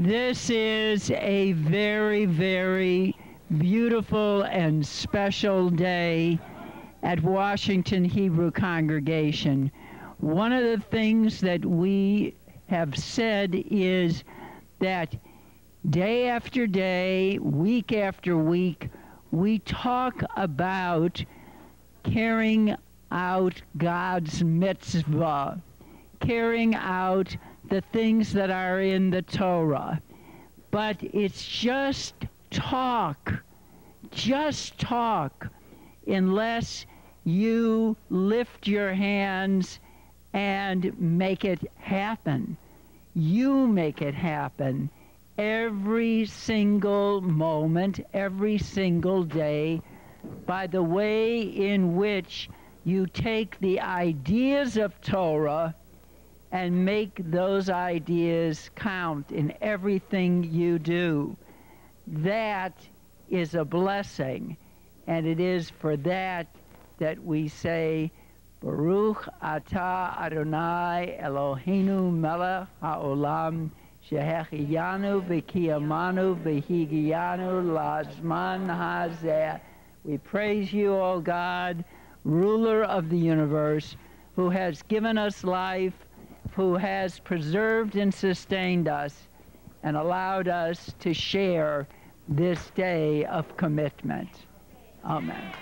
This is a very, very beautiful and special day at Washington Hebrew Congregation. One of the things that we have said is that day after day, week after week, we talk about carrying out God's mitzvah, carrying out the things that are in the Torah. But it's just talk, just talk, unless you lift your hands and make it happen. You make it happen every single moment, every single day, by the way in which you take the ideas of Torah and make those ideas count in everything you do. That is a blessing, and it is for that that we say, Baruch Atah Adonai Eloheinu Melech HaOlam Shehechiyanu V'kiyamanu V'higiyanu Lazman Hazeh. We praise you, O God, ruler of the universe, who has given us life, who has preserved and sustained us, and allowed us to share this day of commitment. Amen.